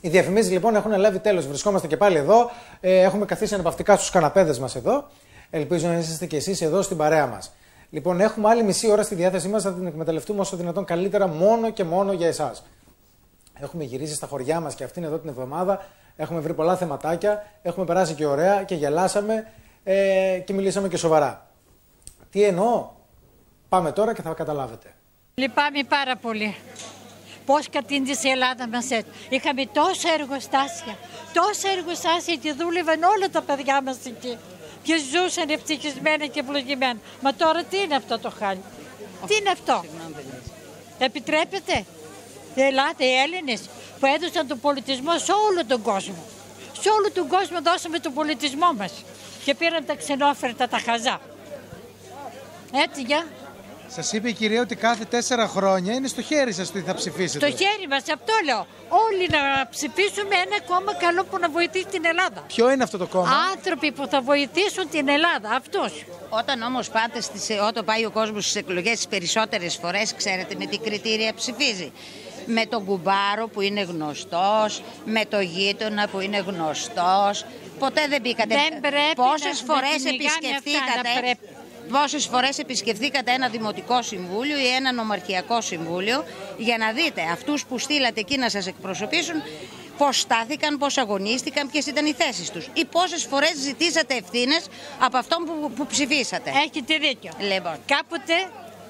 Οι διαφημίσεις λοιπόν έχουν λάβει τέλος. Βρισκόμαστε και πάλι εδώ. Ε, έχουμε καθίσει αναπαυτικά στους καναπέδες μας εδώ. Ελπίζω να είσαστε και εσείς εδώ στην παρέα μας. Λοιπόν, έχουμε άλλη μισή ώρα στη διάθεσή μας. Θα την εκμεταλλευτούμε όσο δυνατόν καλύτερα μόνο και μόνο για εσάς. Έχουμε γυρίσει στα χωριά μας και αυτήν εδώ την εβδομάδα. Έχουμε βρει πολλά θεματάκια. Έχουμε περάσει και ωραία και γελάσαμε ε, και μιλήσαμε και σοβαρά. Τι εννοώ, πάμε τώρα και θα καταλάβετε. Λυπάμαι πάρα πολύ. Πώς κατήντησε η Ελλάδα μας έτσι. Είχαμε τόσα εργοστάσια. Τόσα εργοστάσια και δούλευαν όλα τα παιδιά μας εκεί. Και ζούσαν ευτυχισμένα και ευλογημένα. Μα τώρα τι είναι αυτό το χάλι; Τι είναι αυτό; Επιτρέπετε; Η Ελλάδα, οι Έλληνες που έδωσαν τον πολιτισμό σε όλο τον κόσμο. Σε όλο τον κόσμο δώσαμε τον πολιτισμό μας. Και πήραν τα ξενόφερτα, τα χαζά. Έτσι, για. Σας είπε η κυρία ότι κάθε τέσσερα χρόνια είναι στο χέρι σας τι θα ψηφίσετε. Το χέρι μας, αυτό λέω. Όλοι να ψηφίσουμε ένα κόμμα καλό που να βοηθήσει την Ελλάδα. Ποιο είναι αυτό το κόμμα; Άνθρωποι που θα βοηθήσουν την Ελλάδα, αυτός. Όταν όμως πάτε στις, όταν πάει ο κόσμος στις εκλογές τις περισσότερες φορές, ξέρετε με τι κριτήρια ψηφίζει. Με τον κουμπάρο που είναι γνωστός, με το γείτονα που είναι γνωστός. Ποτέ δεν μπήκατε. Δεν πρέπει Πόσες να- να φορές κυνηγάνε αυτά, επισκεφθήκατε; να πρέπει. Πόσες φορές επισκεφθήκατε ένα δημοτικό συμβούλιο ή ένα νομαρχιακό συμβούλιο; Για να δείτε αυτούς που στείλατε εκεί να σας εκπροσωπήσουν πώς στάθηκαν, πώς αγωνίστηκαν, ποιες ήταν οι θέσεις τους. Ή πόσες φορές ζητήσατε ευθύνες από αυτόν που, που ψηφίσατε. Έχετε δίκιο. Λοιπόν. Κάποτε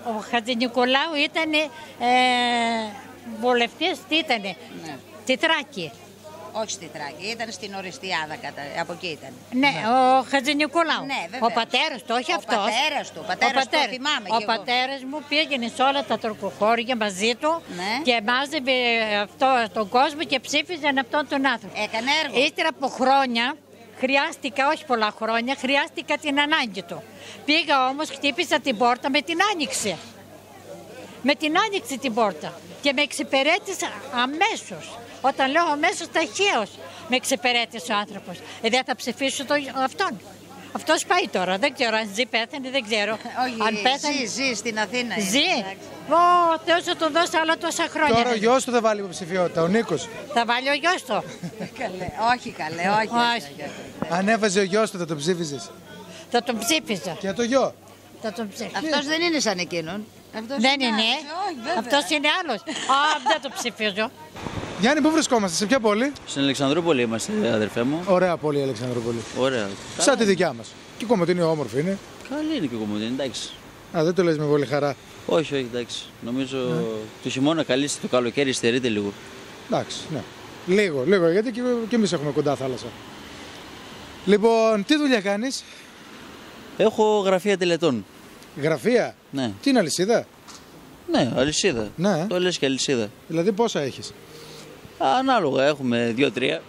ο Χατζηνικολάου ήταν ε, βουλευτής, τι ήτανε, Ναι. Τετράκη. Όχι στη Θράκη, ήταν στην Οριστιάδα, κατα... από εκεί ήταν. Ναι, ο Χατζηνικολάου. Ναι, βέβαια. ο πατέρας του, όχι Ο αυτός. πατέρας του, ο πατέρας του, θυμάμαι Ο κι εγώ. πατέρας μου πήγαινε σε όλα τα τροχοχώρια μαζί του Ναι. και μάζευε αυτό, τον κόσμο και ψήφιζαν αυτόν τον άνθρωπο. Έκανε έργο. Ύστερα από χρόνια, χρειάστηκα, όχι πολλά χρόνια, χρειάστηκα την ανάγκη του. Πήγα όμως, χτύπησα την πόρτα με την άνοιξη. Με την άνοιξη την πόρτα. Και με εξυπηρέτησε αμέσως. Όταν λέω αμέσως ταχαίως με εξυπηρέτησε ο άνθρωπος. Ε, δεν θα ψηφίσω τον, αυτόν. Αυτός πάει τώρα. Δεν ξέρω αν ζει, πέθανε, δεν ξέρω. Όχι, αν πέθανε, ζει, ζει στην Αθήνα. είναι, ζει. εντάξει. Ω, Θεός θα τον δώσει άλλα τόσα χρόνια. Τώρα ο γιος του θα βάλει υποψηφιότητα, ο Νίκος. Θα βάλει ο γιος του. Καλέ, όχι καλέ, όχι. Όχι. όχι, όχι, όχι. Αν έβαζε ο γιος του θα τον ψήφιζες; θα τον ψήφιζα. Και το γιο; Θα τον ψήφιζα. Αυτός δεν είναι σαν εκείνον. Αυτός Δεν είναι. άλλος. Όχι, βέβαια. Αυτός είναι άλλος. Α, δεν το ψηφίζω. Γιάννη, πού βρισκόμαστε, σε ποια πόλη; Στην Αλεξανδρούπολη είμαστε, αδερφέ μου. Ωραία πόλη η Αλεξανδρούπολη. Ωραία. Σαν τη δικιά μας. Και η Κομωτινή όμορφη είναι. Καλή είναι και η Κομωτινή, εντάξει. Α, δεν το λες με πολύ χαρά. Όχι, όχι, εντάξει. Νομίζω Ναι. το χειμώνα καλή, το καλοκαίρι στερείται λίγο. Εντάξει, ναι. Λίγο, λίγο, γιατί και, και εμείς έχουμε κοντά θάλασσα. Λοιπόν, τι δουλειά κάνεις, Έχω γραφεία τελετών. Γραφεία; Ναι, Τι είναι αλυσίδα; ναι, αλυσίδα. Ναι. Το λες και αλυσίδα. Δηλαδή πόσα έχεις; Ανάλογα, έχουμε δύο-τρία.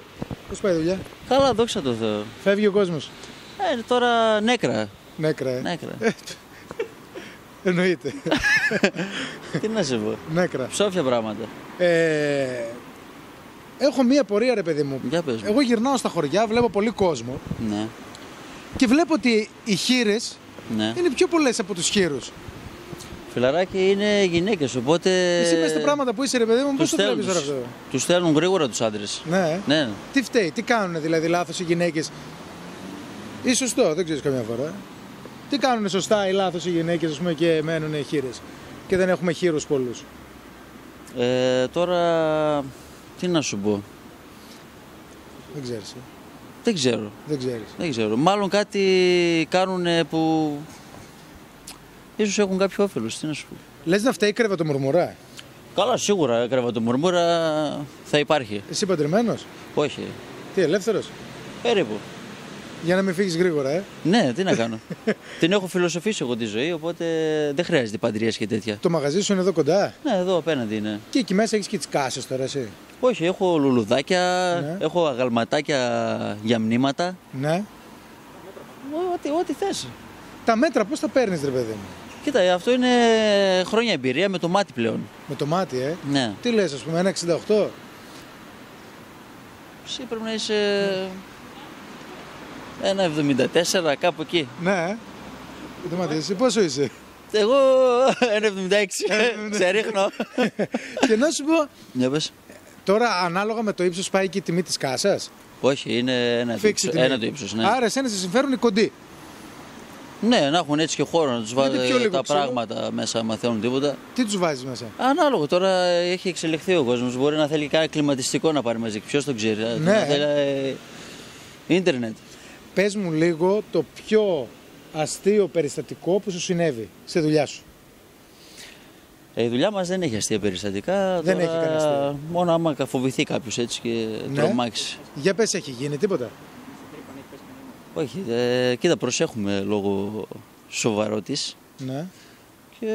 Πώς πάει η δουλειά; Καλά, δόξα τω Θεώ. Φεύγει ο κόσμος; Ε, τώρα νέκρα. Νέκρα. ε. Νέκρα. Εννοείται. Τι να σε πω. Νέκρα. Ψόφια πράγματα. Ε, έχω μία πορεία, ρε παιδί μου. Για πες μου. Εγώ γυρνάω στα χωριά, βλέπω πολύ κόσμο Ναι, και βλέπω ότι οι χείρες ναι. είναι πιο πολλές από τους χείρους. Φιλαράκι είναι γυναίκες, οπότε... Εσύ με στα πράγματα που είσαι, ρε παιδί μου, πώς τους το βλέπεις στέλνουν, τώρα αυτό; τους στέλνουν γρήγορα τους άντρες. Ναι. Ναι, Τι φταίει, τι κάνουν δηλαδή λάθος οι γυναίκες; Ή σωστό, δεν ξέρεις καμιά φορά. Τι κάνουν σωστά ή λάθος οι γυναίκες, ας πούμε, και μένουν χείρες; Και δεν έχουμε χείρους πολλούς. Ε, τώρα, τι να σου πω. Δεν ξέρεις. Δεν ξέρω. Δεν ξέρεις. Δεν ξέρω. Μάλλον κάτι κάνουν που ίσως έχουν κάποιο όφελος. Τι να σου πω. Λες να φταίει κρέβα το μουρμουρά. Καλά, σίγουρα έκραβα το μουρμούρα θα υπάρχει. Εσύ παντρεμένος; Όχι. Τι, ελεύθερος; Περίπου. Για να μην φύγεις γρήγορα, ε. Ναι, τι να κάνω. Την έχω φιλοσοφήσει εγώ τη ζωή, οπότε δεν χρειάζεται παντρίες και τέτοια. Το μαγαζί σου είναι εδώ κοντά; Ναι, εδώ απέναντι είναι. Και εκεί μέσα έχεις και τις κάσες τώρα, εσύ; Όχι, έχω λουλουδάκια, Ναι. έχω αγαλματάκια για μνήματα. Ναι. Ό,τι, ό,τι θες. Τα μέτρα πώς τα παίρνεις, ρε παιδί μου; Κοίτα, αυτό είναι χρόνια εμπειρία με το μάτι πλέον. Με το μάτι, ε; Ναι. Τι λες, ας πούμε, ένα 68. Εσύ πρέπει να είσαι ένα 74, κάπου εκεί. Ναι, ε. Το μάτι, εσύ πόσο είσαι; Εγώ ένα 76, σε ρίχνω. και να σου πω, Για πες. Τώρα ανάλογα με το ύψος πάει και η τιμή της κάσας; Όχι, είναι ένα, το Φίξη ύψος, τιμή. ένα το ύψος, ναι. Άρα, εσένα σε συμφέρουν οι κοντοί. Ναι, να έχουν έτσι και χώρο να τους Γιατί πιο βάλουν λίγο τα ξέρω. πράγματα μέσα, μαθαίνουν τίποτα. Τι τους βάζεις μέσα; Ανάλογο, τώρα έχει εξελιχθεί ο κόσμος. Μπορεί να θέλει κάτι κλιματιστικό να πάρει μαζί. Ποιος τον ξέρει. Ναι. Να θέλει ε, ίντερνετ. Πες μου λίγο το πιο αστείο περιστατικό που σου συνέβη στη δουλειά σου. Ε, η δουλειά μας δεν έχει αστεία περιστατικά. Δεν τώρα, έχει κανένα αστείο. Μόνο άμα φοβηθεί κάποιος έτσι και Ναι. τρομάξει. Για πες, έχει γίνει τίποτα; Όχι, ε, κοίτα, προσέχουμε λόγω σοβαρότης. Ναι. Και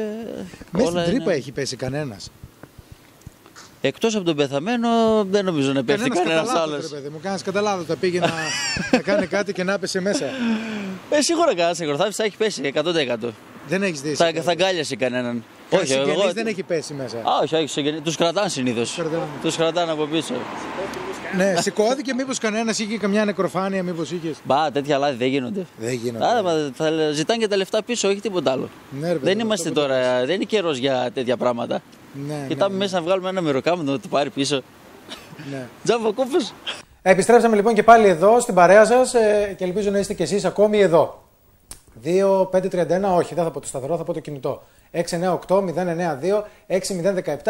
Μέσα όλα στην τρύπα είναι- έχει πέσει κανένας. Εκτός από τον πεθαμένο δεν νομίζω να πέφτει κανένας άλλος. Παιδί μου, κανένας κατά λάθος, θα πήγε να, να κάνει κάτι και να πέσει μέσα. Ε, σίγουρα κανένας εγγραφής θα έχει πέσει 100%. Δεν έχεις δει. Θα, θα αγκάλιασε κανέναν. Όχι, Όχι, εγώ. δεν έχει πέσει μέσα. Α, όχι, όχι, συγγενείς. Τους κρατάνε συνήθως. Κρατάνε. Τους κρατάνε από πίσω. Ναι, σηκώθηκε μήπως κανένας είχε καμιά νεκροφάνεια, μήπως είχες. Μπα, τέτοια λάθη δεν γίνονται. Δεν γίνονται. Άρα, μα, θα ζητάνε και τα λεφτά πίσω, όχι τίποτα άλλο. Ναι, ρε παιδί δεν μου, είμαστε αυτό που τώρα, δεν είναι καιρός για τέτοια πράγματα. Ναι, Κοιτάμε ναι, μέσα να βγάλουμε ένα μεροκάμινο να το πάρει πίσω. ναι. Τζάμπο κόφος. Επιστρέψαμε λοιπόν και πάλι εδώ στην παρέα σας και ελπίζω να είστε κι εσείς ακόμη εδώ. 2-5-31, όχι, δεν θα πω το σταθερό, θα πω το κινητό. 698-092-6017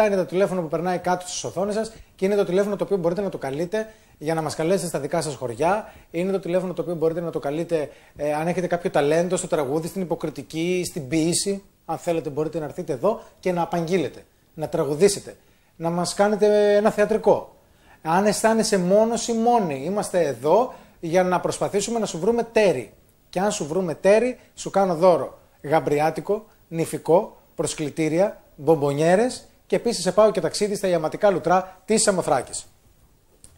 είναι το τηλέφωνο που περνάει κάτω στις οθόνες σας και είναι το τηλέφωνο το οποίο μπορείτε να το καλείτε για να μας καλέσετε στα δικά σας χωριά. Είναι το τηλέφωνο το οποίο μπορείτε να το καλείτε ε, αν έχετε κάποιο ταλέντο στο τραγούδι, στην υποκριτική, στην ποιήση. Αν θέλετε, μπορείτε να έρθετε εδώ και να απαγγείλετε, να τραγουδήσετε, να μας κάνετε ένα θεατρικό. Αν αισθάνεσαι μόνος ή μόνη, είμαστε εδώ για να προσπαθήσουμε να σου βρούμε τέρι. Και αν σου βρούμε τέρι, σου κάνω δώρο γαμπριάτικο, νηφικό, προσκλητήρια, μπομπονιέρες και επίσης σε πάω και ταξίδι στα ιαματικά λουτρά της Σαμοθράκης.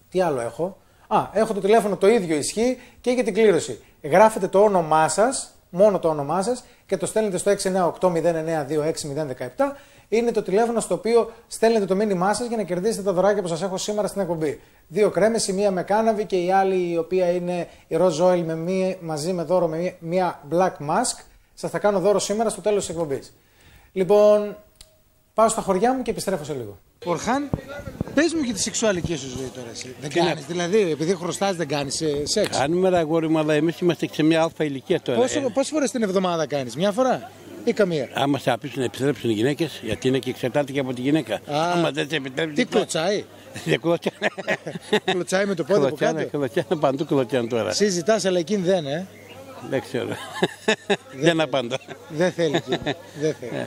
Τι άλλο έχω; Α, έχω το τηλέφωνο το ίδιο ισχύει και για την κλήρωση. Γράφετε το όνομά σας, μόνο το όνομά σας και το στέλνετε στο 698-092-6017. Είναι το τηλέφωνο στο οποίο στέλνετε το μήνυμά σας για να κερδίσετε τα δωράκια που σας έχω σήμερα στην εκπομπή. Δύο κρέμες, η μία με κάναβη και η άλλη η οποία είναι η Rose Oil με μία, μαζί με δώρο με μία, μία Black Mask. Σας θα κάνω δώρο σήμερα στο τέλος της εκπομπής. Λοιπόν, πάω στα χωριά μου και επιστρέφω σε λίγο. Ορχάν, πες μου για τη σεξουαλική σου ζωή τώρα. Εσύ. Δεν κάνεις, δηλαδή, επειδή χρωστάς δεν κάνεις σεξ. Κάνουμε ρε αγόρι μου, αλλά εμείς είμαστε σε μια αλφα ηλικία τώρα. Πόσο, Ε, πόσες φορές την εβδομάδα κάνεις, μια φορά ή καμία; άμα σε αφήσουν να επιστρέψουν οι γυναίκες, γιατί είναι και εξαρτάται και από τη γυναίκα. Α, άμα δεν σε επιτρέψει. Τι κλωτσάει, Δεν κλωτσάνε. κλωτσάει με το πόδι από Κλωτσάνε, κάτω; κλωτσάνε παντού κλωτσάνε τώρα. Εσύ ζητάς, αλλά εκείνη δεν, ε. Δεν ξέρω. Δεν απαντώ. Δεν θέλει εκείνη. δεν θέλει.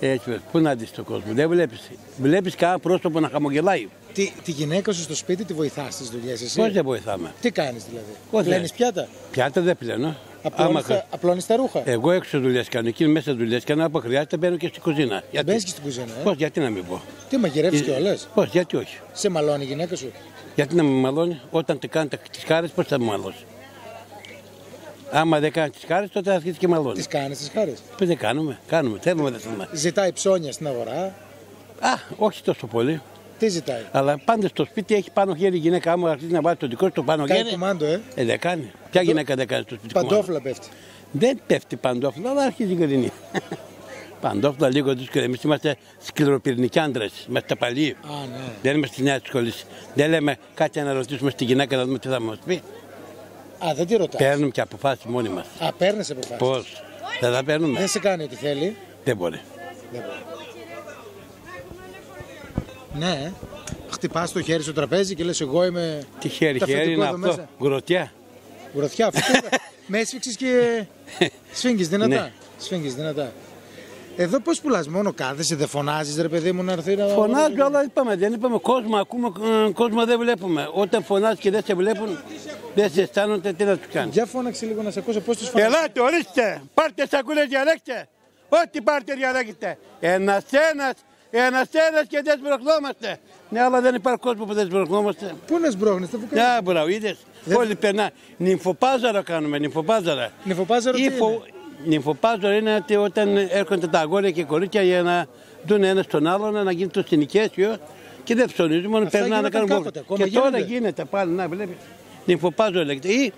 Έτσι, πες, πού να δεις τον κόσμο. Δεν βλέπεις. Βλέπεις κανένα πρόσωπο να χαμογελάει. τη, τη γυναίκα σου στο σπίτι τη βοηθάς στις δουλειές εσύ; Πώς δεν βοηθάμε; Τι κάνεις δηλαδή; Πώς δεν. Πλένεις πιάτα; Πιάτα δεν πλένω. Απλώνεις, Άμα τα, χρ- απλώνεις τα ρούχα; Εγώ έξω δουλειές κάνω, εκείνη μέσα δουλειές κάνω. Από χρειάζεται μπαίνω και στην κουζίνα. Μπαίνεις και στην κουζίνα, ε; Πώς, γιατί να μην πω; Τι μαγειρεύεις κιόλας; Πώς, γιατί όχι; Σε μαλώνει η γυναίκα σου; Γιατί να με μαλώνει; Όταν τη κάνει τις χάρες, πώς θα με μαλώσει; Άμα δεν κάνεις τις χάρες, τότε θα αρχίσει και μαλώνεις. Τις κάνεις τις χάρες. Πώ δεν κάνουμε, κάνουμε, θέλουμε, δεν θέλουμε. Ζητάει ψώνια στην αγορά. Α, όχι τόσο πολύ. Τι ζητάει; Αλλά πάντα στο σπίτι έχει πάνω χέρι η γυναίκα. Άμα αρχίσει να βάλει το δικό του πάνω Κάνει χέρι. κουμάντο, ε. Ε, δεν κάνει. Ποια γυναίκα δεν κάνει στο σπίτι κουμάντο; Παντόφλα πέφτει. Δεν πέφτει παντόφλα, αλλά αρχίζει η γκρινή. παντόφλα λίγο δύσκολο. Εμείς είμαστε σκληροπυρηνικοί άντρες. Είμαστε παλιοί. Α, ναι. Δεν είμαστε στη νέα σχολής. Δεν λέμε κάτι να ρωτήσουμε στη γυναίκα να δούμε τι θα μας πει. Α, δεν τη ρωτάς. Παίρνουμε και αποφάσεις μόνοι μας. Α, παίρνεις αποφάσεις. Πώς; Δεν τα παίρνουμε. Δεν σε κάνει ό,τι θέλει. Δεν μπορεί. Δεν μπορεί. Ναι, ε. χτυπάς το χέρι στο τραπέζι και λες εγώ είμαι Τι χέρι, τα χέρι αφεντικό είναι εδώ αυτό; μέσα. Γροθιά. Γροθιά, αυτό. Με έσφιξες και σφίγγεις δυνατά. Ναι. Σφίγγεις δυνατά. Εδώ πώς πουλάς, μόνο κάθεσαι, δεν φωνάζεις ρε παιδί μου να έρθει να... Φωνάζω, αλλά είπαμε, δεν είπαμε κόσμο, ακούμε, ε, κόσμο δεν βλέπουμε. Όταν φωνάζει και δεν σε βλέπουν, δεν σε αισθάνονται, τι να τους κάνεις; Για φώναξε λίγο να σε ακούσω πώς τους φωνάζεις; Ελάτε, ορίστε, πάρτε σακούλες διαλέξτε. Ό,τι πάρτε διαλέγετε. Ένας ένας, ένας ένας και δεν σμπροχνόμαστε. Ναι, αλλά δεν υπάρχει κόσμο που δεν σμπροχνόμαστε. Πού να σμπρώχνεις, θα βγάλεις. Ναι, μπράβο, είδες. Όλοι περνά. Νυμφοπάζαρα κάνουμε, νυμφοπάζαρα. Νυφοπάζαρο τι Υφο- είναι; Νυμφοπάζαρα είναι ότι όταν έρχονται τα αγόρια και κορίτσια για να δουν ένα στον άλλον, να γίνει το συνοικέσιο και δεν ψωνίζουν, μόνο Αυτά περνάνε να γινόταν κάνουν κάποτε, πόβο. ακόμα Και τώρα γίνονται. γίνεται πάλι, να βλέπεις. Νυμφοπάζαρα λέγεται. Ή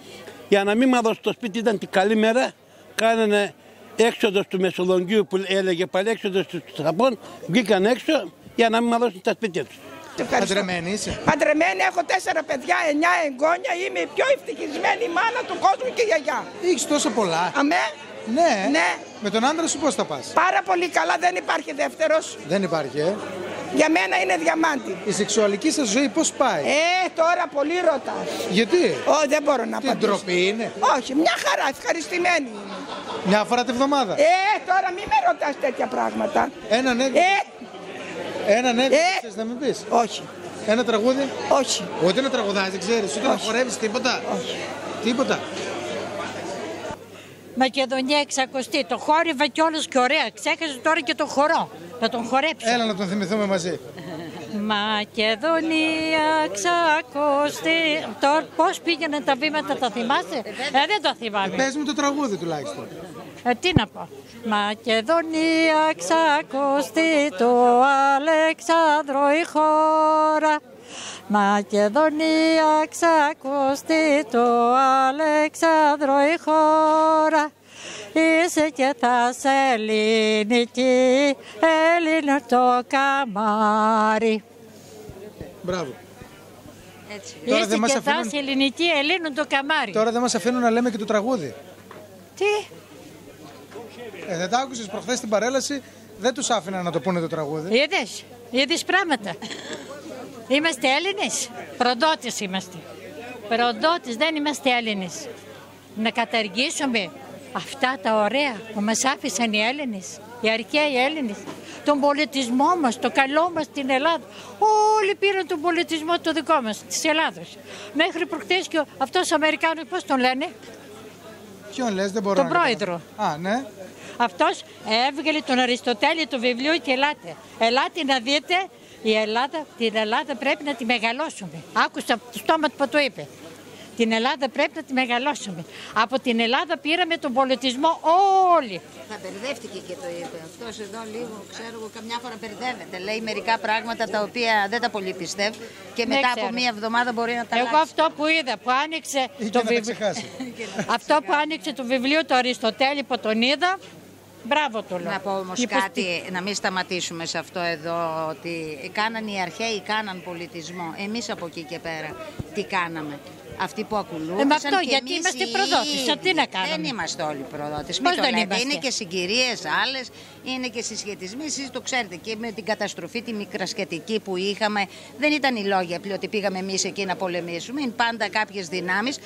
για να μην μάθω στο σπίτι ήταν την καλή μέρα, κάνανε έξοδος του Μεσολογγίου που έλεγε πάλι έξοδος του Σαπών, βγήκαν έξω για να μην μαδώσουν τα σπίτια τους. Ευχαριστώ. Παντρεμένη είσαι. Παντρεμένη, έχω τέσσερα παιδιά, εννιά εγγόνια. Είμαι η πιο ευτυχισμένη μάνα του κόσμου και γιαγιά. Έχεις τόσο πολλά. Αμέ, Ναι. Ναι. Με τον άντρα σου πώς θα πας; πάρα πολύ καλά, δεν υπάρχει δεύτερος. Δεν υπάρχει, ε. Για μένα είναι διαμάντη. Η σεξουαλική σας ζωή πώς πάει; Ε, τώρα πολύ ρωτάς. Γιατί; Ω, δεν μπορώ να Τι απαντήσω. ντροπή είναι; Όχι, μια χαρά, ευχαριστημένη είμαι. Μια φορά τη βδομάδα; Ε, τώρα μην με ρωτάς τέτοια πράγματα. Ένα ναι. Ε, Ένα ναι. Ε. Θες να μην πεις; όχι, Ένα τραγούδι; όχι. Ούτε να τραγουδάζει, δεν ξέρεις. Ούτε να Όχι. χορεύεις τίποτα; Όχι. Τίποτα. Μακεδονία εξακοστή. Το χόρευα κιόλας και ωραία. Ξέχασε τώρα και το χορό. Να τον χορέψω. Έλα να τον θυμηθούμε μαζί. Μακεδονία ξακοστή. Τώρα πώς πήγαιναν τα βήματα, τα θυμάσαι; Ε, δεν το θυμάμαι. Πες μου το τραγούδι τουλάχιστον. Ε, τι να πω. Μακεδονία ξακοστή του Αλεξάνδρου η χώρα. Μακεδονία ξακοστή του Αλεξάνδρου η χώρα. Είσαι και θα σε ελληνική, Έλληνο το καμάρι. Μπράβο. Τώρα Είσαι δεν μας και θα αφήνουν- σε ελληνική, Ελλήνο το καμάρι. Τώρα δεν μας αφήνουν να λέμε και το τραγούδι. Τι, Ε, δεν τα άκουσες προχθές στην παρέλαση. Δεν τους άφηναν να το πούνε το τραγούδι. είδες, είδες πράγματα. Είμαστε Έλληνες, προδότες είμαστε. Προδότες, δεν είμαστε Έλληνες. Να καταργήσουμε αυτά τα ωραία που μας άφησαν οι Έλληνες, οι αρχαίοι Έλληνες. Τον πολιτισμό μας, το καλό μας στην Ελλάδα. Όλοι πήραν τον πολιτισμό το δικό μας, της Ελλάδος. Μέχρι προχτές και ο- αυτός ο Αμερικάνος, πώς τον λένε, Ποιον λες, δεν μπορώ Τον να καταλάβω. πρόεδρο. Α, ναι. Αυτός έβγαλε τον Αριστοτέλη του βιβλίου και ελάτε. Ελάτε να δείτε, η Ελλάδα, την Ελλάδα πρέπει να τη μεγαλώσουμε. Άκουσα από το στόμα του που το είπε. Την Ελλάδα πρέπει να τη μεγαλώσουμε. Από την Ελλάδα πήραμε τον πολιτισμό όλοι. Θα μπερδεύτηκε και το είπε. Αυτός εδώ λίγο, ξέρω εγώ, καμιά φορά μπερδεύεται. Λέει μερικά πράγματα τα οποία δεν τα πολύ πιστεύω και Δεν μετά από ξέρω. μία εβδομάδα μπορεί να τα Εγώ αλλάξει. αυτό που είδα, που άνοιξε Ή και το να τα βιβλίο. ξεχάσει. αυτό που άνοιξε το βιβλίο του Αριστοτέλη που τον είδα, μπράβο του λέω. Να πω όμως Υποστή- κάτι, να μην σταματήσουμε σε αυτό εδώ, ότι κάναν οι αρχαίοι, κάναν πολιτισμό. Εμείς από εκεί και πέρα τι κάναμε. Αυτοί που ακολούθησαν. Ε, με αυτό, και γιατί εμείς είμαστε οι προδότες, ίδιοι. τι να κάνουμε; Δεν είμαστε όλοι προδότες. Πώς Μην το δεν λέτε. είμαστε; Είναι και συγκυρίες άλλες, είναι και συσχετισμοί. Εσείς το ξέρετε και με την καταστροφή τη μικρασκετική που είχαμε. Δεν ήταν οι λόγοι απλοί ότι πήγαμε εμείς εκεί να πολεμήσουμε. Είναι πάντα κάποιες δυνάμεις.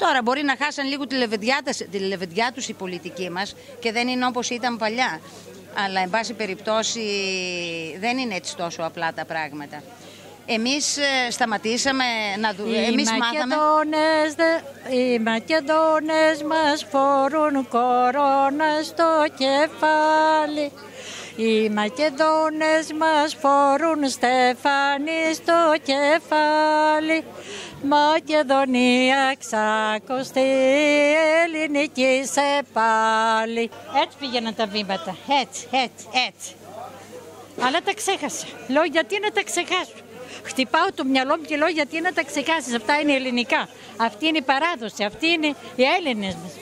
Τώρα μπορεί να χάσαν λίγο τη λεβεντιά, τας- τη λεβεντιά τους οι πολιτικοί μας και δεν είναι όπως ήταν παλιά. Αλλά, εν πάση περιπτώσει, δεν είναι έτσι τόσο απλά τα πράγματα. Εμείς ε, σταματήσαμε να δούμε, Οι εμείς μάθαμε... Μακεδόνες, δε- οι Μακεδόνες μας φορούν κορώνα στο κεφάλι. Οι Μακεδόνες μας φορούν στεφάνι στο κεφάλι. Μακεδονία ξάκοστη, ελληνική σε πάλι. Έτσι πήγαιναν τα βήματα, έτσι, έτσι, έτσι. Αλλά τα ξέχασα. Λέω γιατί να τα ξεχάσω; Χτυπάω το μυαλό μου και λέω γιατί να τα ξεχάσεις; Αυτά είναι ελληνικά. Αυτή είναι η παράδοση. Αυτή είναι οι Έλληνες μας.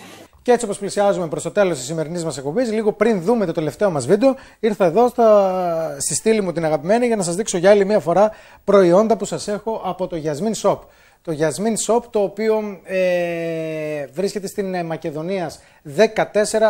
Και έτσι όπως πλησιάζουμε προς το τέλος της σημερινής μας εκπομπής, λίγο πριν δούμε το τελευταίο μας βίντεο, ήρθα εδώ στα... στη στήλη μου την αγαπημένη για να σας δείξω για άλλη μία φορά προϊόντα που σας έχω από το Yasmin Shop. Το Yasmin Shop, το οποίο ε, βρίσκεται στην ε, Μακεδονίας 14,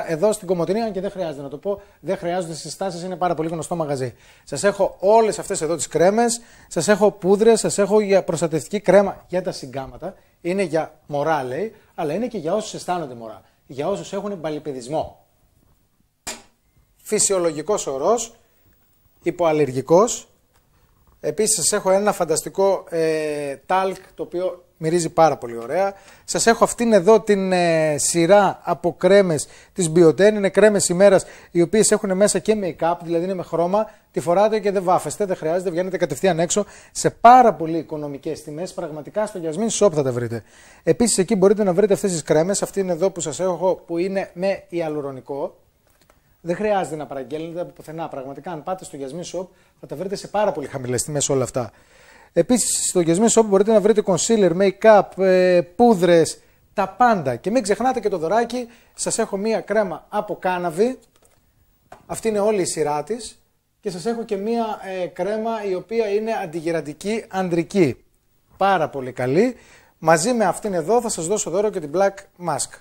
εδώ στην Κομωτινή, και δεν χρειάζεται να το πω, δεν χρειάζονται συστάσεις, είναι πάρα πολύ γνωστό μαγαζί. Σας έχω όλες αυτές εδώ τις κρέμες, σας έχω πούδρες, σας έχω για προστατευτική κρέμα για τα συγκάματα. Είναι για μωρά, λέει, αλλά είναι και για όσους αισθάνονται μωρά. Για όσους έχουν μπαλιπεδισμό. Φυσιολογικός ορός, υποαλλεργικός. Επίσης σας έχω ένα φανταστικό ε, τάλκ το οποίο μυρίζει πάρα πολύ ωραία. Σας έχω αυτήν εδώ την ε, σειρά από κρέμες της Bioten. Είναι κρέμες ημέρας οι οποίες έχουν μέσα και make-up, δηλαδή είναι με χρώμα. Τη φοράτε και δεν βάφεστε, δεν χρειάζεται, βγαίνετε κατευθείαν έξω σε πάρα πολύ οικονομικές τιμές. Πραγματικά στο Yasmin Shop θα τα βρείτε. Επίσης εκεί μπορείτε να βρείτε αυτές τις κρέμες. Αυτή είναι εδώ που σας έχω που είναι με ιαλουρονικό. Δεν χρειάζεται να παραγγέλνετε από πουθενά. Πραγματικά, αν πάτε στο Yasmin Shop, θα τα βρείτε σε πάρα πολύ χαμηλές τιμές όλα αυτά. Επίσης, στο Yasmin Shop μπορείτε να βρείτε concealer, make-up, ε, πούδρες, τα πάντα. Και μην ξεχνάτε και το δωράκι. Σας έχω μία κρέμα από κάναβη. Αυτή είναι όλη η σειρά της. Και και σας έχω και μία ε, κρέμα η οποία είναι αντιγυραντική αντρική. Πάρα πολύ καλή. Μαζί με αυτήν εδώ θα σας δώσω δώρο και την Black Mask.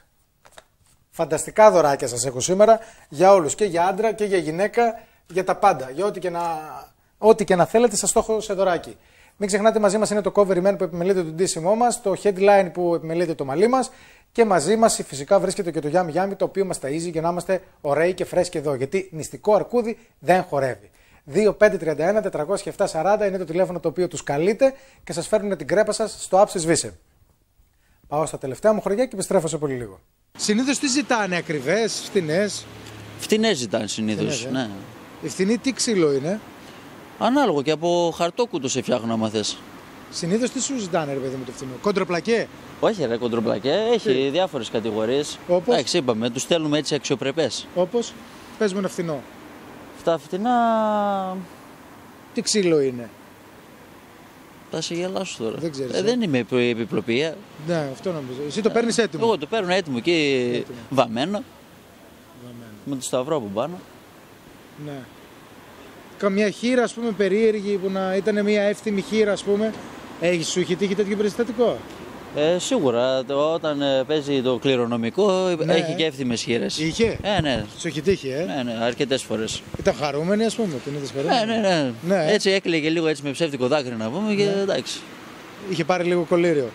Φανταστικά δωράκια σας έχω σήμερα για όλους και για άντρα και για γυναίκα, για τα πάντα. Για ό,τι και να, ό,τι και να θέλετε σας το έχω σε δωράκι. Μην ξεχνάτε μαζί μας είναι το cover man που επιμελείται το ντύσιμό μας, το headline που επιμελείται το μαλλί μας και μαζί μας φυσικά βρίσκεται και το Yami Yami το οποίο μας ταΐζει για να είμαστε ωραίοι και φρέσκοι εδώ. Γιατί νηστικό αρκούδι δεν χορεύει. 2531-407-40 είναι το τηλέφωνο το οποίο τους καλείτε και σας φέρνουν την κρέπα σας στο Άψης Βίσε. Πάω στα τελευταία μου χωριά και επιστρέφω σε πολύ λίγο. Συνήθως τι ζητάνε, ακριβές, φθηνέ. Φτηνές ζητάνε συνήθως. Φτηνές, ε. Ναι. Η φθηνή τι ξύλο είναι; Ανάλογο και από χαρτόκουτο σε φτιάχνουν άμα θες. Συνήθως τι σου ζητάνε, ρε παιδί μου το φθηνό; Κοντροπλακέ; Όχι ρε κοντροπλακέ, έχει διάφορες κατηγορίες. Όπως; Εντάξει, είπαμε, τους στέλνουμε έτσι αξιοπρεπές. Όπως; Πες μου ένα φθηνό. Αυτά φτηνά. Τι ξύλο είναι; Θα σε γελάσω τώρα. Δεν ξέρεις, Ε, ε. δεν είμαι επι- επιπλοπία. Ναι, αυτό νομίζω. Εσύ το παίρνεις έτοιμο; Εγώ το παίρνω έτοιμο εκεί βαμμένο. Με το σταυρό από πάνω. Ναι. Καμιά χείρα, ας πούμε, περίεργη που να ήταν μια εύθυμη χείρα, ας πούμε. Έχει σου έχει τύχει τέτοιο περιστατικό; Ε, σίγουρα το, όταν ε, παίζει το κληρονομικό Ναι. έχει και εύθυμες χείρες. Είχε; Ε, ναι. Σου έχει τύχει, ε; Ναι, ναι, αρκετές φορές. Ήταν χαρούμενη, ας πούμε, την είδες Ναι, χαρούμενη. ναι, ναι, Ναι. Έτσι έκλαιγε λίγο έτσι με ψεύτικο δάκρυ να πούμε και εντάξει. Είχε πάρει λίγο κολλήριο.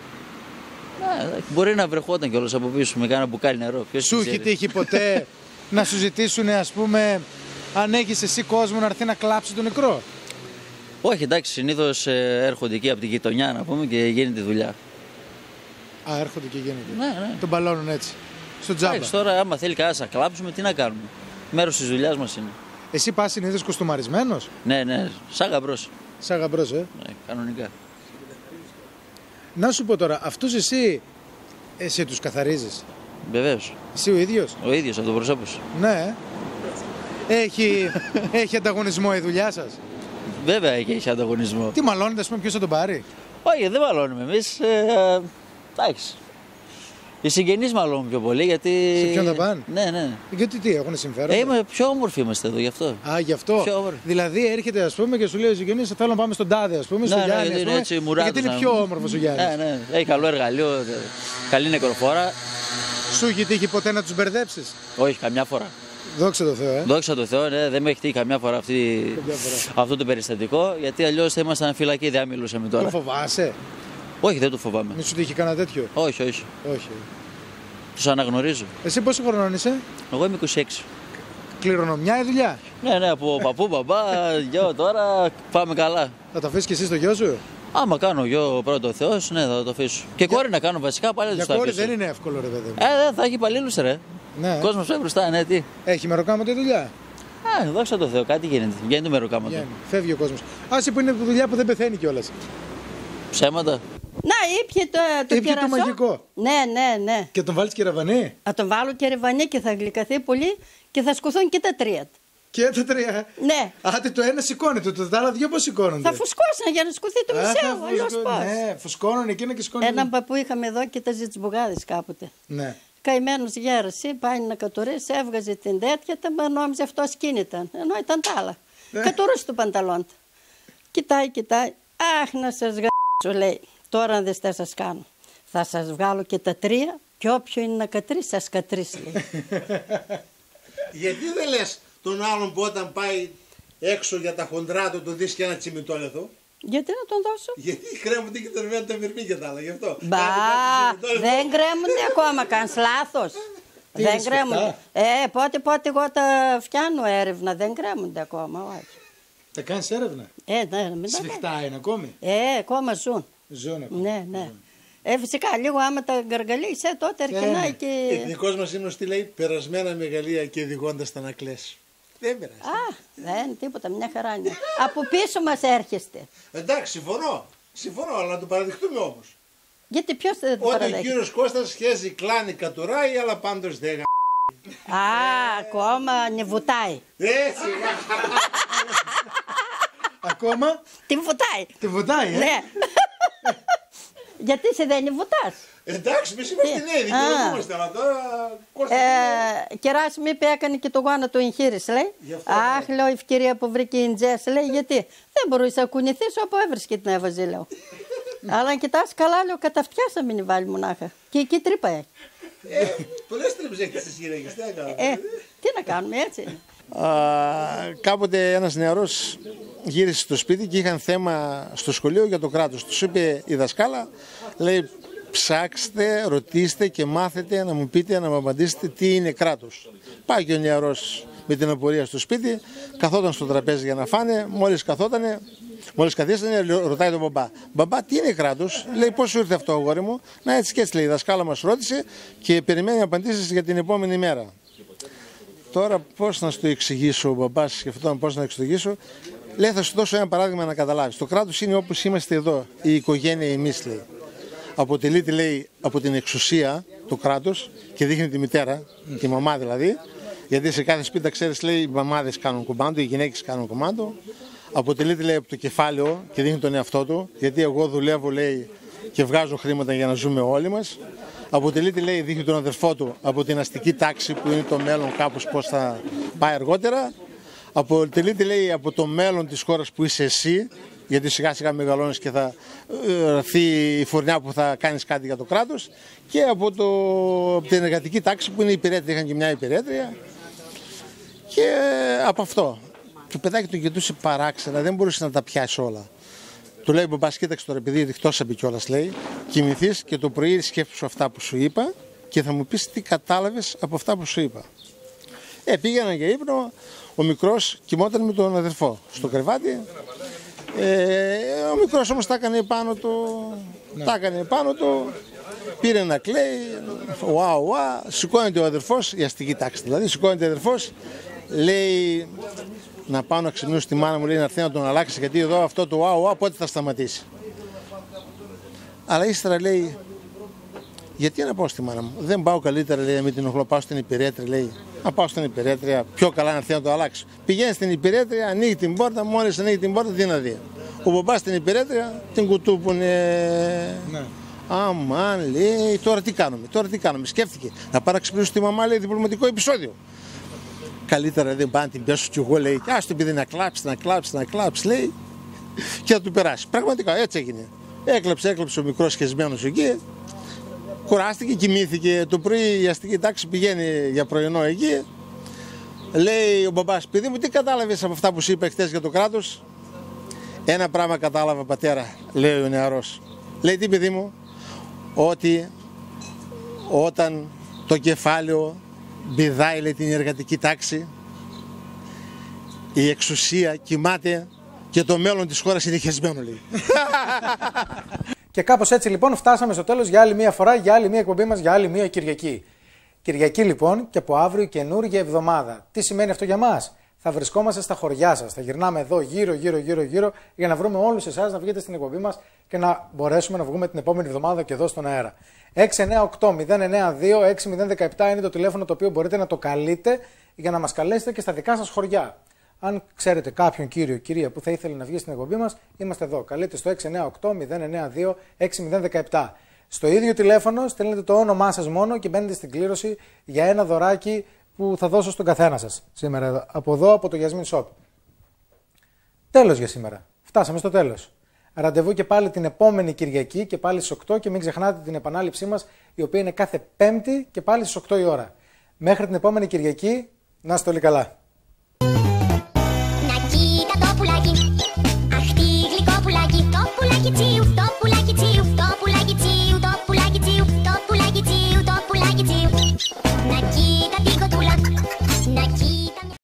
Ναι, εντάξει. Μπορεί να βρεχόταν κιόλας από πίσω με κάνα μπουκάλι νερό. Ποιος Σου έχει ξέρει. τύχει ποτέ να σου ζητήσουν, ας πούμε, αν έχεις εσύ κόσμο να έρθει να κλάψει τον νεκρό; Όχι, εντάξει, συνήθως έρχονται εκεί από την γειτονιά να πούμε και γίνεται η δουλειά. Α, έρχονται και γίνεται. Ναι, ναι. Τον μπαλώνουν έτσι. Στο τζάμπα. Εντάξει, τώρα άμα θέλει κανένας να κλάψουμε, τι να κάνουμε. Μέρος της δουλειάς μας είναι. Εσύ πας συνήθως κοστομαρισμένος; Ναι, ναι, σαν γαμπρός. Σαν γαμπρός, ε. Ναι, κανονικά. Να σου πω τώρα, αυτούς εσύ, εσύ τους καθαρίζεις; Βεβαίως. Εσύ ο ίδιος; Ο ίδιος από τον προσώπο σου. Ναι. Έχει, έχει ανταγωνισμό η δουλειά σας; Βέβαια και έχει ανταγωνισμό. Τι μαλώνετε, ας πούμε, ποιος θα τον πάρει; Όχι, δεν μαλώνουμε εμείς. Ε, εντάξει. Οι συγγενείς μαλώνουν πιο πολύ γιατί. Σε ποιον θα πάνε; Ναι, ναι. Γιατί τι, έχουν συμφέρον; Ε, είμαι πιο όμορφοι είμαστε εδώ γι' αυτό. Α, γι' αυτό. Πιο όμορφη. Δηλαδή έρχεται ας πούμε και σου λέει ο συγγενής: Θέλω να πάμε στον Τάδε, ας πούμε, Ναι, στο ναι, Γιάννη. γιατί ας είναι πούμε, έτσι μουράτος γιατί είναι να- πιο όμορφος ο Γιάννης. Ναι, ναι. Έχει καλό εργαλείο, ε, καλή νεκροφόρα. Σου έχει τύχει ποτέ να τους μπερδέψεις; Όχι, καμιά φορά. Δόξα τω Θεώ, ε. Δόξα τω Θεώ, ναι, δεν με έχει τύχει καμιά φορά αυτή, Καμιά φορά. αυτό το περιστατικό, γιατί αλλιώς θα ήμασταν φυλακή, δεν θα μιλούσαμε Το τώρα. φοβάσαι; Όχι, δεν το φοβάμαι. Μη σου τύχει κανένα τέτοιο; Όχι, όχι. Όχι. Τους αναγνωρίζω. Εσύ πόσο χρονών είσαι, Εγώ είμαι 26. κληρονομιά η δουλειά; Ναι, ναι, από παππού, μπαμπά, γιο τώρα πάμε καλά. Θα το αφήσεις και εσύ στο γιο σου; Άμα κάνω γιο πρώτο Θεός, ναι, θα το αφήσω. Και κόρη να κάνω βασικά, πάλι Για τους τα κόρη αφήσω. δεν είναι εύκολο, ρε παιδί μου. Ε, δεν θα έχει υπαλλήλους, ρε. Ναι. Κόσμος πια μπροστά, ναι, τι. Έχει μεροκάματο η δουλειά; Α, δόξα τω Θεώ, κάτι γίνεται. Βγαίνει το μεροκάματο. Βγαίνει. Φεύγει ο κόσμος. Άσε που είναι δουλειά που δεν πεθαίνει κιόλας. Ψέματα. Να, ήπια το, το Ήπια το κερασό. μαγικό. Ναι, ναι, ναι. Και τον βάλεις και ραβανί. Θα τον βάλω και ρεβανί και θα γλυκαθεί πολύ και θα σκουθούν και τα τρία. Και τα τρία; Ναι. Άντε το ένα σηκώνεται, το τα άλλα δυο πώς σηκώνονται; Θα φουσκώσουν για να σκουθεί το Α, θα μισό, αλλιώς φουσκώ- πώς. Ναι, φουσκώνουν εκείνα και σκόνουν. Έναν παππού είχαμε εδώ και τα ζυτσμπογάδε κάποτε. Ναι. Καημένος γέρασε, πάει να κατουρίσει, έβγαζε την τέτοια, τα μα νόμιζε αυτός σκήνη ήταν. Ενώ ήταν τα άλλα. Ναι. Κατουρούσε το πανταλόν του. Κοιτάει, κοιτάει. Αχ, να σας γράψω, λέει. Τώρα δεν θα σας κάνω. Θα σας βγάλω και τα τρία και όποιο είναι να κατρίσει, σας κατρίσει, λέει. Γιατί δεν λες τον άλλον που όταν πάει έξω για τα χοντρά του, το δεις και ένα τσιμιτόλεθο. Γιατί να τον δώσω; Γιατί κρέμονται και τερμένα τα μυρμή και τα άλλα, γι' αυτό. Μπα, Άντε, πάρτε το τσιμιτόλεθο. δεν γκρέμονται ακόμα, κάνεις λάθος. Τι δεν είναι γκρέμονται. σφιχτά; Ε, πότε πότε εγώ τα φτιάνω έρευνα, δεν γκρέμονται ακόμα, όχι. Θα κάνεις έρευνα; Ε, ναι, μην τα Σφιχτά είναι ακόμη; Ε, ακόμα ζουν. Ζώνη ακόμη. Ναι, ναι. Ε, φυσικά, λίγο άμα τα γκαργαλίσεις, ε, τότε αρχινάει ναι. και... Εθνικό μας ύμνο τι λέει, περασμένα μεγαλεία και διηγώντα τα να κλαις. Δεν πειράζει. Α, δεν είναι τίποτα, μια χαρά είναι. Από πίσω μας έρχεστε. Εντάξει, συμφωνώ. Συμφωνώ, αλλά να το παραδεχτούμε όμως. Γιατί ποιος δεν το Ότι ο παραδέχεται; κύριος Κώστας σχέζει, κλάνει, κατουράει, αλλά πάντως δεν γα... Α, ακόμα νεβουτάει. Έτσι, Ακόμα; Την βουτάει. τη βουτάει, ε; Ναι. Γιατί σε δεν βουτάς. Εντάξει, εμεί είμαστε Τι; νέοι, Α. δικαιούμαστε, αλλά τώρα Κώστα. Ε, κεράς μη είπε έκανε και το γόνατο εγχείρηση, λέει. Γι' αυτό, Αχ, λέω, η ευκαιρία που βρήκε η Ντζές, λέει, γιατί; Δεν μπορούσε να κουνηθείς όπου έβρισκε την έβαζε, λέω. Αλλά αν κοιτάς καλά, λέω, κατά αυτιά θα μην βάλει μονάχα. Και εκεί τρύπα έχει. Ε, Πολλές τρύπες έχετε στις γυναίκες, τι έκανα. Ε, τι να κάνουμε, έτσι είναι. Α, κάποτε ένας νεαρός γύρισε στο σπίτι και είχαν θέμα στο σχολείο για το κράτος. Τους είπε η δασκάλα, λέει ψάξτε, ρωτήστε και μάθετε να μου πείτε, να μου απαντήσετε τι είναι κράτος. Πάει και ο νεαρός με την απορία στο σπίτι, καθόταν στο τραπέζι για να φάνε, μόλις καθότανε, μόλις καθίσανε, ρωτάει τον μπαμπά. Μπαμπά, τι είναι κράτος, λέει πώς σου ήρθε αυτό αγόρι μου; Να έτσι και έτσι λέει, η δασκάλα μας ρώτησε και περιμένει απαντήσεις για την επόμενη μέρα. Τώρα πώς να σου το εξηγήσω, ο μπαμπάς σκεφτόταν πώς να το εξηγήσω. Λέει, θα σου δώσω ένα παράδειγμα να καταλάβεις. Το κράτος είναι όπως είμαστε εδώ, η οικογένεια εμείς, λέει. Αποτελείται, λέει, από την εξουσία του κράτους και δείχνει τη μητέρα, τη μαμά δηλαδή. Γιατί σε κάθε σπίτι, ξέρεις, λέει, οι μαμάδες κάνουν κομμάντο, οι γυναίκες κάνουν κομμάντο. Αποτελείται, λέει, από το κεφάλαιο και δείχνει τον εαυτό του. Γιατί εγώ δουλεύω, λέει, και βγάζω χρήματα για να ζούμε όλοι μας. Αποτελείται, λέει, δείχνει τον αδερφό του από την αστική τάξη που είναι το μέλλον κάπως πώς θα πάει αργότερα. Αποτελείται, λέει, από το μέλλον της χώρας που είσαι εσύ, γιατί σιγά σιγά μεγαλώνεις και θα ε, έρθει η φουρνιά που θα κάνεις κάτι για το κράτος και από, το, από την εργατική τάξη που είναι η υπηρέτρια, είχαν και μια υπηρέτρια και από αυτό. Το παιδάκι του κοιτούσε παράξενα, δεν μπορούσε να τα πιάσει όλα. Του λέει: Μπαμπά, κοίταξε τώρα, επειδή διχτώσαμε κιόλας, λέει, κοιμηθείς και το πρωί σκέφτεσαι αυτά που σου είπα και θα μου πεις τι κατάλαβες από αυτά που σου είπα. Ε, πήγαιναν για ύπνο, ο μικρός κοιμόταν με τον αδερφό στο κρεβάτι. Ε, ο μικρός όμως τα έκανε πάνω του. Τα έκανε πάνω του. Πήρε να κλαίει. Ουα, ουα. Σηκώνεται ο αδερφός, η αστική τάξη δηλαδή. Σηκώνεται ο αδερφός, λέει να πάω να ξυπνήσω στη μάνα μου, λέει να έρθει να τον αλλάξει γιατί εδώ αυτό το ουα, ουα πότε θα σταματήσει. Αλλά ύστερα λέει, γιατί να πάω στη μάνα μου. Δεν πάω καλύτερα, λέει, να μην την οχλώ. Πάω στην υπηρέτρια, λέει. Να πάω στην υπηρέτρια, πιο καλά να έρθει να το αλλάξει. Πηγαίνει στην υπηρέτρια, ανοίγει την πόρτα, μόλις ανοίγει την πόρτα, τι να δει. Ο μπαμπάς στην υπηρέτρια, την κουτούπουνε. Ναι. Αμάν, λέει, τώρα τι κάνουμε, τώρα τι κάνουμε. Σκέφτηκε να πάρω να ξυπνήσω στη μαμά, λέει, διπλωματικό επεισόδιο. Καλύτερα δεν πάω να την πιάσω κι εγώ, λέει. Α το επειδή να κλάψει, να κλάψει, να κλάψει, λέει. Και θα του περάσει. Πραγματικά έτσι έγινε. Έκλεψε, έκλεψε ο μικρός χεσμένο εκεί. Κουράστηκε, κοιμήθηκε. Το πρωί η αστική τάξη πηγαίνει για πρωινό εκεί. Λέει ο μπαμπάς, παιδί μου, τι κατάλαβες από αυτά που σου είπα χθες για το κράτος; Ένα πράγμα κατάλαβα, πατέρα, λέει ο νεαρός. Λέει τι, παιδί μου, ότι όταν το κεφάλαιο μπηδάει λέει, την εργατική τάξη, η εξουσία κοιμάται και το μέλλον της χώρας είναι χεσμένο λέει. Και κάπως έτσι λοιπόν φτάσαμε στο τέλος για άλλη μία φορά, για άλλη μία εκπομπή μας, για άλλη μία Κυριακή. Κυριακή λοιπόν και από αύριο καινούργια εβδομάδα. Τι σημαίνει αυτό για μας; Θα βρισκόμαστε στα χωριά σας, θα γυρνάμε εδώ γύρω γύρω γύρω γύρω για να βρούμε όλους εσάς να βγείτε στην εκπομπή μας και να μπορέσουμε να βγούμε την επόμενη εβδομάδα και εδώ στον αέρα. 698-092-6017 είναι το τηλέφωνο το οποίο μπορείτε να το καλείτε για να μας καλέσετε και στα δικά σας χωριά. Αν ξέρετε κάποιον κύριο, κυρία που θα ήθελε να βγει στην εκπομπή μας, είμαστε εδώ. Καλείτε στο 698-092-6017. Στο ίδιο τηλέφωνο στέλνετε το όνομά σας μόνο και μπαίνετε στην κλήρωση για ένα δωράκι που θα δώσω στον καθένα σας σήμερα εδώ, από εδώ, από το Yasmin Shop. Τέλος για σήμερα. Φτάσαμε στο τέλος. Ραντεβού και πάλι την επόμενη Κυριακή και πάλι στις 8 και μην ξεχνάτε την επανάληψή μας η οποία είναι κάθε Πέμπτη και πάλι στις 8 η ώρα. Μέχρι την επόμενη Κυριακή, να είστε όλοι καλά.